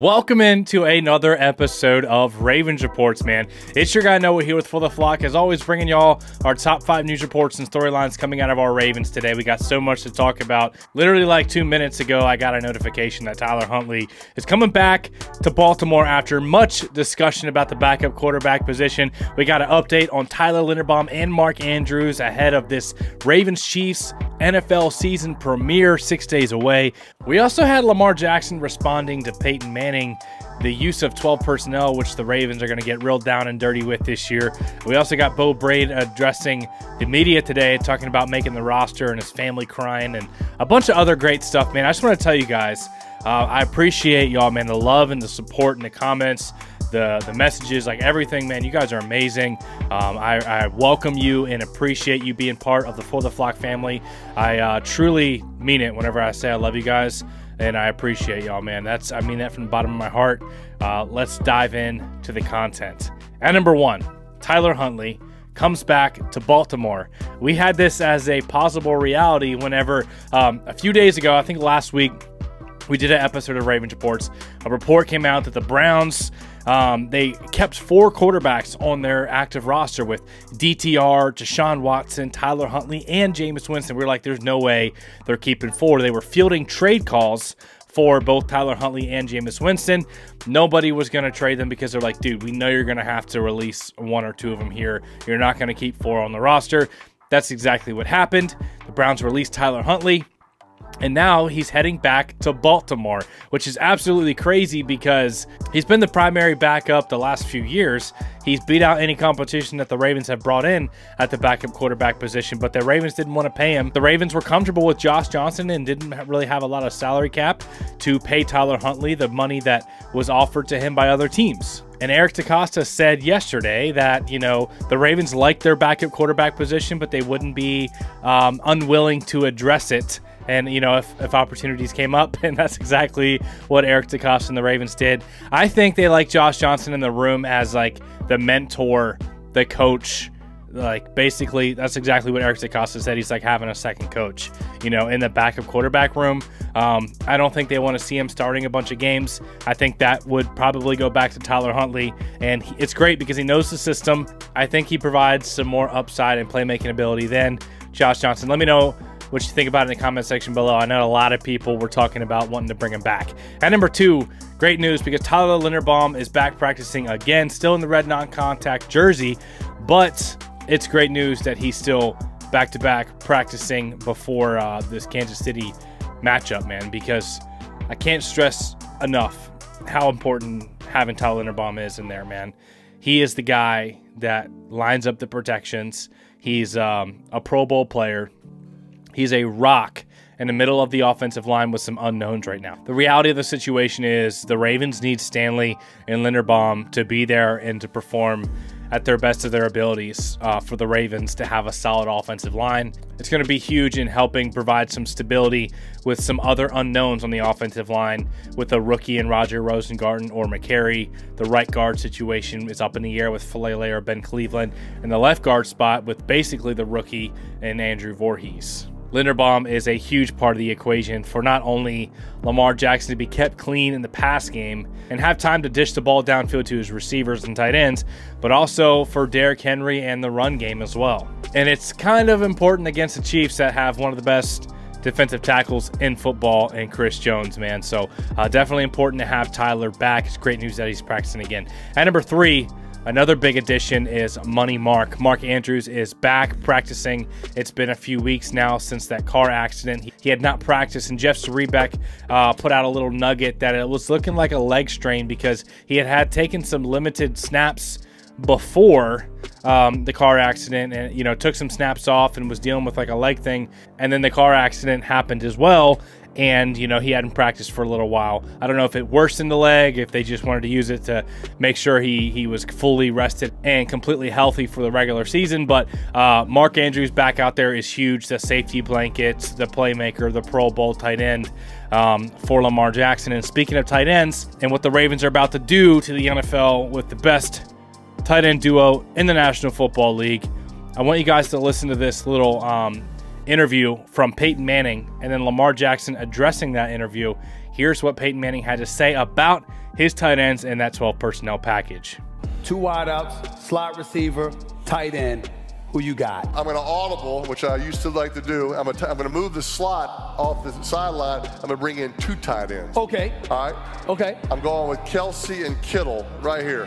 Welcome into another episode of Ravens Reports, man. It's your guy Noah here with For the Flock, as always, bringing y'all our top five news reports and storylines coming out of our Ravens today. We got so much to talk about. Literally, like two minutes ago, I got a notification that Tyler Huntley is coming back to Baltimore after much discussion about the backup quarterback position. We got an update on Tyler Linderbaum and Mark Andrews ahead of this Ravens Chiefs NFL season premiere six days away. We also had Lamar Jackson responding to Peyton Manning the use of 12 personnel, which the Ravens are going to get real down and dirty with this year. We also got Beau Brade addressing the media today, talking about making the roster and his family crying and a bunch of other great stuff, man. I just want to tell you guys, uh, I appreciate y'all, man, the love and the support and the comments the the messages, like everything, man. You guys are amazing. Um, I, I, welcome you and appreciate you being part of the For the Flock family. I uh, truly mean it whenever I say I love you guys, and I appreciate y'all, man. That's I mean that from the bottom of my heart. Uh, let's dive in to the content. At number one, Tyler Huntley comes back to Baltimore. We had this as a possible reality whenever um, a few days ago, I think last week, we did an episode of Ravens Reports. A report came out that the Browns um, they kept four quarterbacks on their active roster with DTR, Deshaun Watson, Tyler Huntley, and Jameis Winston. We are like, there's no way they're keeping four. They were fielding trade calls for both Tyler Huntley and Jameis Winston. Nobody was going to trade them because they're like, dude, we know you're going to have to release one or two of them here. You're not going to keep four on the roster. That's exactly what happened. The Browns released Tyler Huntley. And now he's heading back to Baltimore, which is absolutely crazy because he's been the primary backup the last few years. He's beat out any competition that the Ravens have brought in at the backup quarterback position, but the Ravens didn't want to pay him. The Ravens were comfortable with Josh Johnson and didn't really have a lot of salary cap to pay Tyler Huntley the money that was offered to him by other teams. And Eric DeCosta said yesterday that, you know, the Ravens liked their backup quarterback position, but they wouldn't be um, unwilling to address it and you know if, if opportunities came up and that's exactly what eric DeCosta and the ravens did. I think they like josh johnson in the room as like the mentor the coach. Like basically that's exactly what eric DeCosta said. He's like having a second coach you know in the backup quarterback room. Um, i don't think they want to see him starting a bunch of games. I think that would probably go back to tyler huntley. And he, it's great because he knows the system. I think he provides some more upside and playmaking ability than josh johnson. Let me know what you think about in the comment section below. I know a lot of people were talking about wanting to bring him back. At number two, great news because Tyler Linderbaum is back practicing again, still in the red non-contact jersey, but it's great news that he's still back-to-back practicing before uh, this Kansas City matchup, man, because I can't stress enough how important having Tyler Linderbaum is in there, man. He is the guy that lines up the protections. He's um, a Pro Bowl player. He's a rock in the middle of the offensive line with some unknowns right now. The reality of the situation is the Ravens need Stanley and Linderbaum to be there and to perform at their best of their abilities uh, for the Ravens to have a solid offensive line. It's going to be huge in helping provide some stability with some other unknowns on the offensive line with a rookie in Roger Rosengarten or Mekari. The right guard situation is up in the air with Faalele or Ben Cleveland, and the left guard spot with basically the rookie and Andrew Voorhees. Linderbaum is a huge part of the equation for not only Lamar Jackson to be kept clean in the pass game and have time to dish the ball downfield to his receivers and tight ends, but also for Derrick Henry and the run game as well. And it's kind of important against the Chiefs that have one of the best defensive tackles in football and Chris Jones, man. So uh, definitely important to have Tyler back. It's great news that he's practicing again. At number three, Another big addition is Money Mark. Mark Andrews is back practicing. It's been a few weeks now since that car accident. He, had not practiced, and Jeff Zrebiec uh, put out a little nugget that it was looking like a leg strain because he had had taken some limited snaps before um, the car accident and you know took some snaps off and was dealing with like a leg thing and then the car accident happened as well and you know he hadn't practiced for a little while. I don't know if it worsened the leg, if they just wanted to use it to make sure he he was fully rested and completely healthy for the regular season. But uh, Mark Andrews back out there is huge. The safety blankets, the playmaker, the Pro Bowl tight end. Um, for Lamar Jackson. And speaking of tight ends and what the Ravens are about to do to the NFL with the best tight end duo in the National Football League, I want you guys to listen to this little um, interview from Peyton Manning and then Lamar Jackson addressing that interview. Here's what Peyton Manning had to say about his tight ends in that 12 personnel package. Two wideouts, slot receiver, tight end. Who you got? I'm going to audible, which I used to like to do. I'm going to, I'm going to move the slot off the sideline. I'm going to bring in two tight ends. Okay. All right. Okay. I'm going with Kelce and Kittle right here,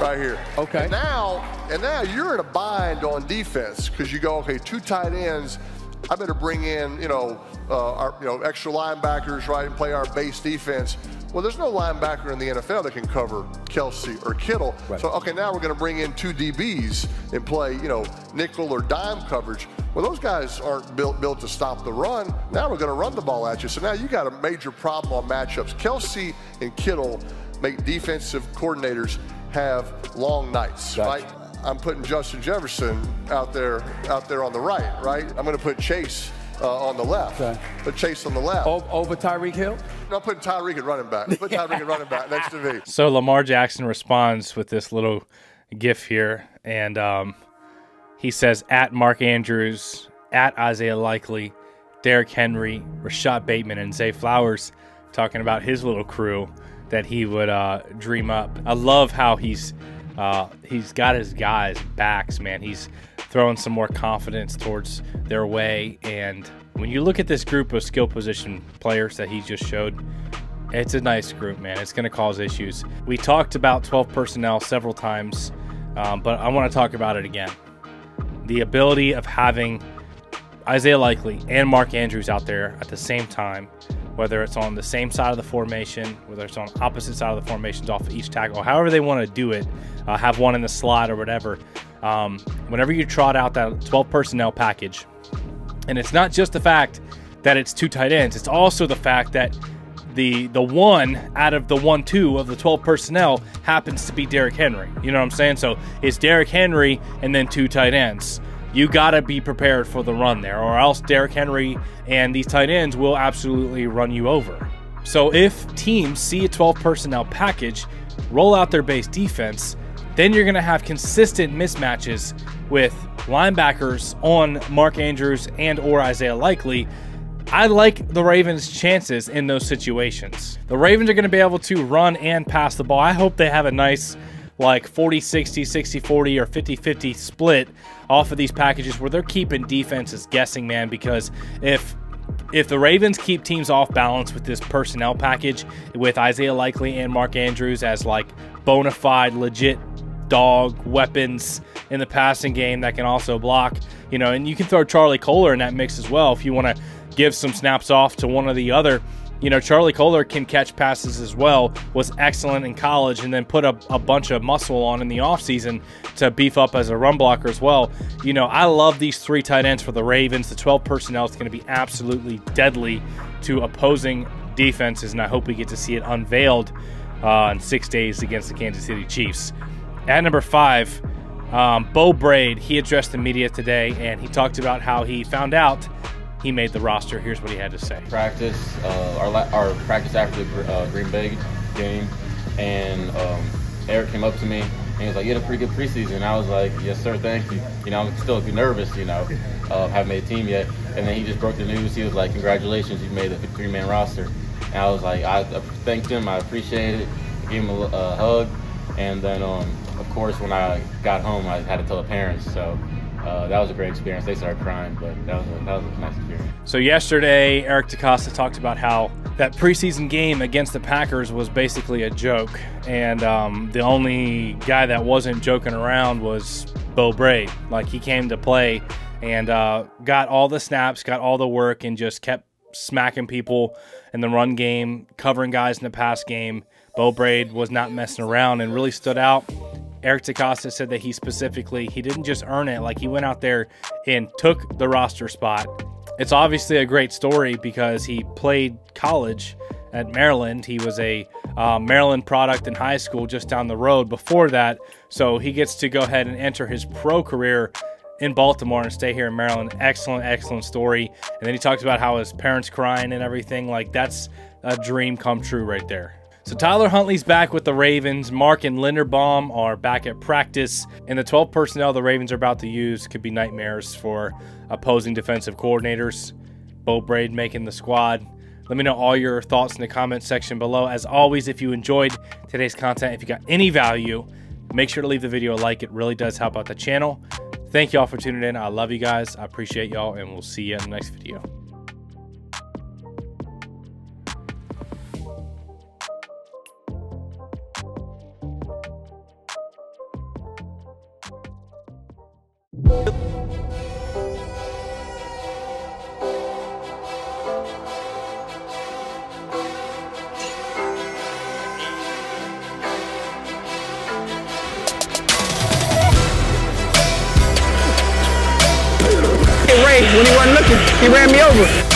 right here. Okay. And now, and now you're in a bind on defense because you go, okay, two tight ends. I better bring in, you know, uh, our, you know, extra linebackers, right, and play our base defense. Well, there's no linebacker in the NFL that can cover Kelce or Kittle. Right. So, okay, now we're going to bring in two DBs and play, you know, nickel or dime coverage. Well, those guys aren't built built to stop the run. Now we're going to run the ball at you. So now you got a major problem on matchups. Kelce and Kittle make defensive coordinators have long nights, Gotcha. right? I'm putting Justin Jefferson out there, out there on the right, right? I'm going to put Chase uh, on the left. Okay. Put Chase on the left. O- over Tyreek Hill? No, I'm putting Tyreek at running back. Put Tyreek at running back next to me. So Lamar Jackson responds with this little gif here, and um, he says at Mark Andrews, at Isaiah Likely, Derrick Henry, Rashod Bateman, and Zay Flowers, talking about his little crew that he would uh, dream up. I love how he's uh, he's got his guys backs, man. He's throwing some more confidence towards their way, and when you look at this group of skill position players that he just showed, it's a nice group, man. It's going to cause issues. We talked about 12 personnel several times, um, but I want to talk about it again. The ability of having Isaiah Likely and Mark Andrews out there at the same time, whether it's on the same side of the formation, whether it's on opposite side of the formations off of each tackle, however they want to do it, uh, have one in the slot or whatever. Um, whenever you trot out that 12 personnel package, and it's not just the fact that it's two tight ends, it's also the fact that the the one out of the one two of the 12 personnel happens to be Derrick Henry. You know what I'm saying? So it's Derrick Henry and then two tight ends. You got to be prepared for the run there, or else Derrick Henry and these tight ends will absolutely run you over. So if teams see a 12 personnel package, roll out their base defense, then you're going to have consistent mismatches with linebackers on Mark Andrews and or Isaiah Likely. I like the Ravens' chances in those situations. The Ravens are going to be able to run and pass the ball. I hope they have a nice like 40 60, 60 40, or 50 50 split off of these packages where they're keeping defenses guessing, man, because if if the Ravens keep teams off balance with this personnel package with Isaiah Likely and Mark Andrews as like bona fide, legit dog weapons in the passing game that can also block, you know, and you can throw Charlie Kolar in that mix as well if you want to give some snaps off to one or the other. You know, Charlie Kolar can catch passes as well, was excellent in college, and then put a, a bunch of muscle on in the offseason to beef up as a run blocker as well. You know, I love these three tight ends for the Ravens. The 12 personnel is going to be absolutely deadly to opposing defenses, and I hope we get to see it unveiled uh, in six days against the Kansas City Chiefs. At number five, um, Beau Brade, he addressed the media today and he talked about how he found out he made the roster. Here's what he had to say. practice, uh, our, our practice after the uh, Green Bay game, and um, Eric came up to me and he was like, "You had a pretty good preseason." I was like, "Yes, sir, thank you." You know, I'm still a bit nervous, you know, uh, haven't made a team yet. And then he just broke the news. He was like, "Congratulations, you made the three-man roster." And I was like, I thanked him. I appreciated it. Gave him a, a hug, and then um, of course when I got home, I had to tell the parents. So. Uh, that was a great experience. They started crying, but that was a, that was a nice experience. So yesterday, Eric DeCosta talked about how that preseason game against the Packers was basically a joke, and um, the only guy that wasn't joking around was Beau Brade. Like he came to play and uh, got all the snaps, got all the work, and just kept smacking people in the run game, covering guys in the pass game. Beau Brade was not messing around and really stood out. Eric DeCosta said that he specifically he didn't just earn it, like he went out there and took the roster spot. It's obviously a great story because he played college at Maryland. He was a uh, Maryland product in high school just down the road before that, so he gets to go ahead and enter his pro career in Baltimore and stay here in Maryland. Excellent, excellent story. And then he talks about how his parents crying and everything. Like that's a dream come true right there. So Tyler Huntley's back with the Ravens. Mark and Linderbaum are back at practice. And the 12 personnel the Ravens are about to use could be nightmares for opposing defensive coordinators. Beau Brade making the squad. Let me know all your thoughts in the comment section below. As always, if you enjoyed today's content, if you got any value, make sure to leave the video a like. It really does help out the channel. Thank y'all for tuning in. I love you guys. I appreciate y'all, and we'll see you in the next video. Ray, when he wasn't